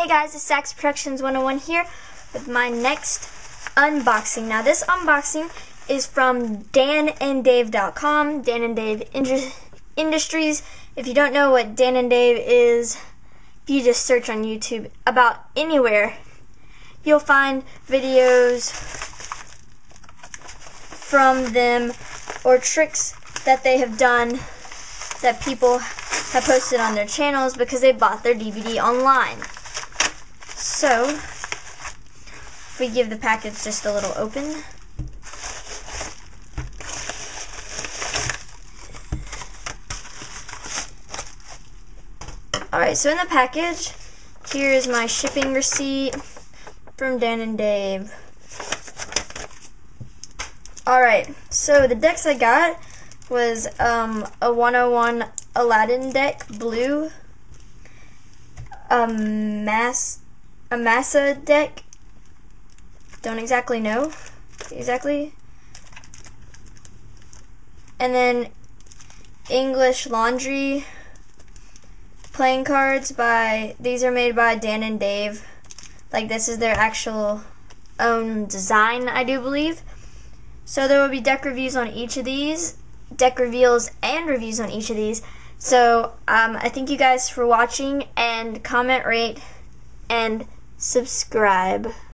Hey guys, it's Sax Productions 101 here with my next unboxing. Now this unboxing is from dananddave.com, Dan and Dave Industries. If you don't know what Dan and Dave is, if you just search on YouTube about anywhere, you'll find videos from them or tricks that they have done that people have posted on their channels because they bought their DVD online. So, if we give the package just a little open. Alright, so in the package, here is my shipping receipt from Dan and Dave. Alright, so the decks I got was um, a 101 Aladdin deck, blue, a mass a Massa deck. Don't exactly know exactly. And then English Laundry playing cards by these are made by Dan and Dave. Like this is their actual own design, I do believe. So there will be deck reviews on each of these, deck reveals and reviews on each of these. So um, I thank you guys for watching and comment, rate, and subscribe.